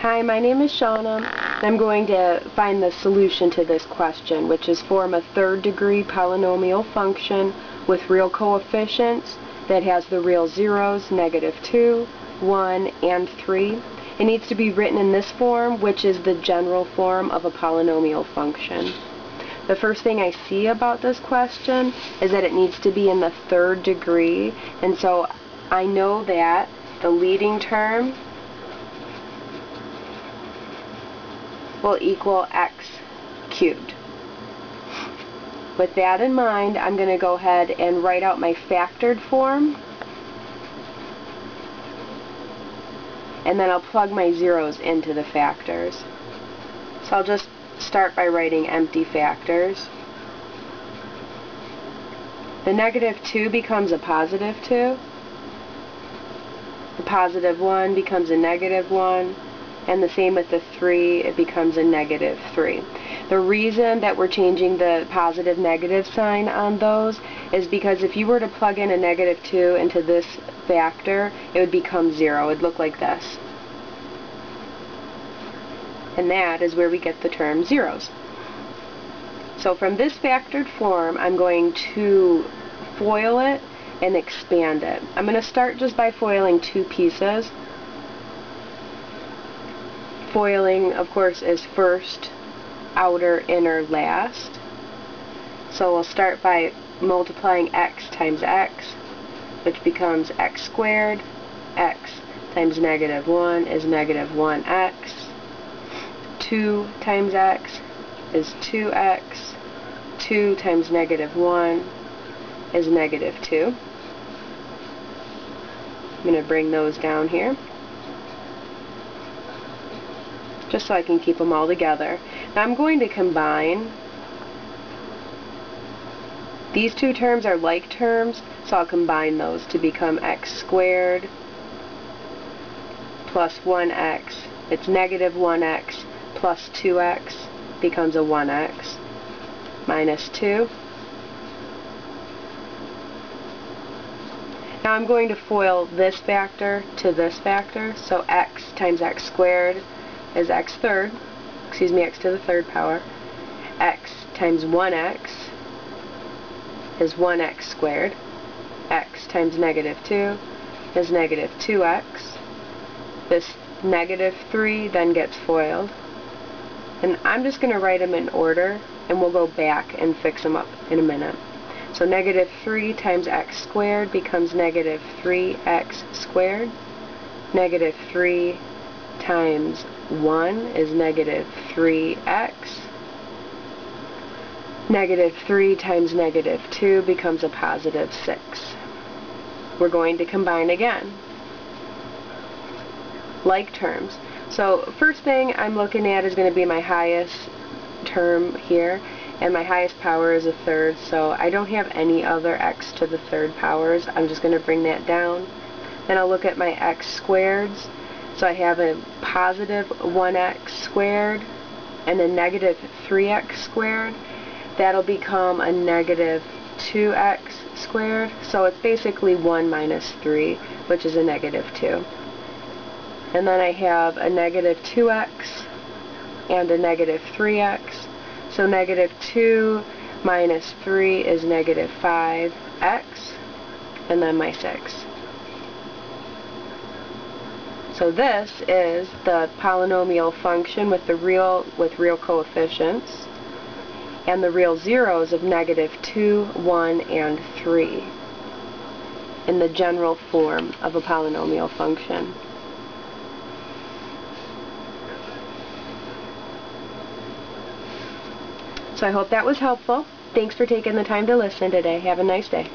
Hi, my name is Shauna. I'm going to find the solution to this question, which is form a third degree polynomial function with real coefficients that has the real zeros, negative 2, 1, and 3. It needs to be written in this form, which is the general form of a polynomial function. The first thing I see about this question is that it needs to be in the third degree, and so I know that the leading term will equal x cubed. With that in mind, I'm going to go ahead and write out my factored form. And then I'll plug my zeros into the factors. So I'll just start by writing empty factors. The negative 2 becomes a positive 2. The positive 1 becomes a negative 1 and the same with the 3, it becomes a negative 3. The reason that we're changing the positive negative sign on those is because if you were to plug in a negative 2 into this factor, it would become 0. It would look like this. And that is where we get the term zeros. So from this factored form, I'm going to FOIL it and expand it. I'm going to start just by foiling two pieces foiling, of course, is first, outer, inner, last. So we'll start by multiplying x times x, which becomes x squared. x times negative 1 is negative 1x. 2 times x is 2x. 2 times negative 1 is negative 2. I'm going to bring those down here just so I can keep them all together. Now I'm going to combine. These two terms are like terms, so I'll combine those to become x squared plus 1x. It's negative 1x plus 2x becomes a 1x minus 2. Now I'm going to FOIL this factor to this factor, so x times x squared is x third, excuse me, x to the third power. x times 1x is 1x squared. x times negative 2 is negative 2x. This negative 3 then gets FOILed. And I'm just going to write them in order, and we'll go back and fix them up in a minute. So negative 3 times x squared becomes negative 3x squared. Negative 3 times 1 is negative 3x. Negative 3 times negative 2 becomes a positive 6. We're going to combine again. Like terms. So first thing I'm looking at is going to be my highest term here and my highest power is a third so I don't have any other x to the third powers I'm just going to bring that down then I'll look at my x squareds so I have a positive 1x squared and a negative 3x squared. That'll become a negative 2x squared. So it's basically 1 minus 3, which is a negative 2. And then I have a negative 2x and a negative 3x. So negative 2 minus 3 is negative 5x, and then my 6. So this is the polynomial function with the real with real coefficients and the real zeros of negative 2, 1, and 3 in the general form of a polynomial function. So I hope that was helpful. Thanks for taking the time to listen today. Have a nice day.